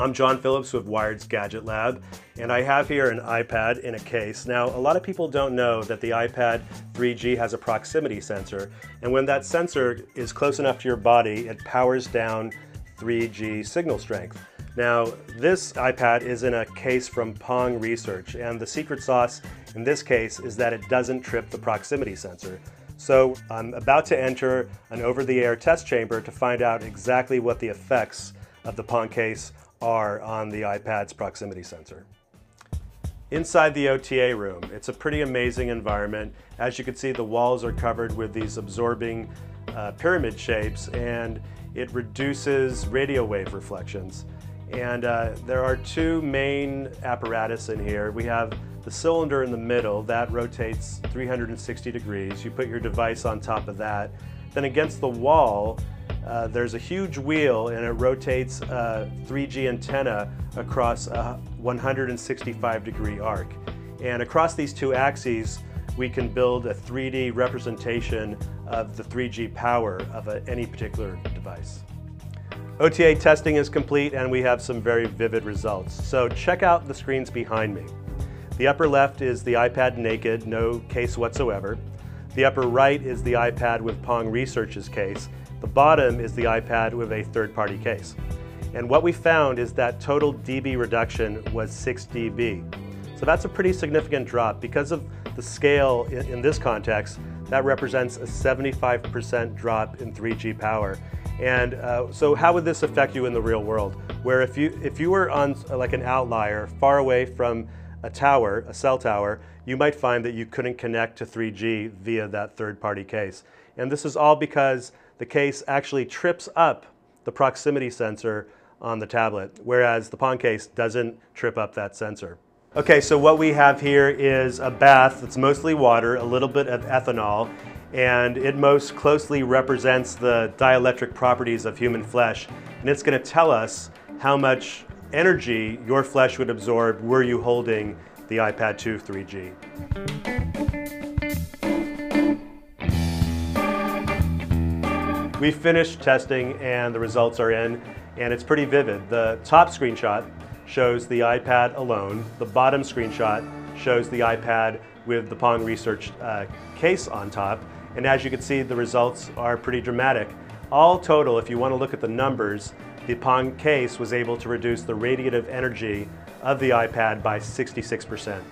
I'm John Phillips with Wired's Gadget Lab, and I have here an iPad in a case. Now, a lot of people don't know that the iPad 3G has a proximity sensor, and when that sensor is close enough to your body, it powers down 3G signal strength. Now, this iPad is in a case from Pong Research, and the secret sauce in this case is that it doesn't trip the proximity sensor. So I'm about to enter an over-the-air test chamber to find out exactly what the effects of the Pong case are on the iPad's proximity sensor. Inside the OTA room, it's a pretty amazing environment. As you can see, the walls are covered with these absorbing uh, pyramid shapes and it reduces radio wave reflections. And uh, there are two main apparatus in here. We have the cylinder in the middle, that rotates 360 degrees. You put your device on top of that. Then against the wall, uh, there's a huge wheel and it rotates a 3G antenna across a 165 degree arc. And across these two axes, we can build a 3D representation of the 3G power of a, any particular device. OTA testing is complete and we have some very vivid results. So check out the screens behind me. The upper left is the iPad naked, no case whatsoever. The upper right is the iPad with Pong Research's case, the bottom is the iPad with a third-party case. And what we found is that total dB reduction was 6 dB. So that's a pretty significant drop. Because of the scale in, this context, that represents a 75% drop in 3G power. And uh, so how would this affect you in the real world? Where if you, if you were on like an outlier far away from a tower, a cell tower, you might find that you couldn't connect to 3G via that third-party case. And this is all because the case actually trips up the proximity sensor on the tablet, whereas the Pong case doesn't trip up that sensor. Okay, so what we have here is a bath that's mostly water, a little bit of ethanol, and it most closely represents the dielectric properties of human flesh. And it's gonna tell us how much energy your flesh would absorb were you holding the iPad 2 3G. We finished testing and the results are in and it's pretty vivid. The top screenshot shows the iPad alone. The bottom screenshot shows the iPad with the Pong Research uh, case on top. And as you can see, the results are pretty dramatic. All total, if you want to look at the numbers, the Pong case was able to reduce the radiative energy of the iPad by 66%.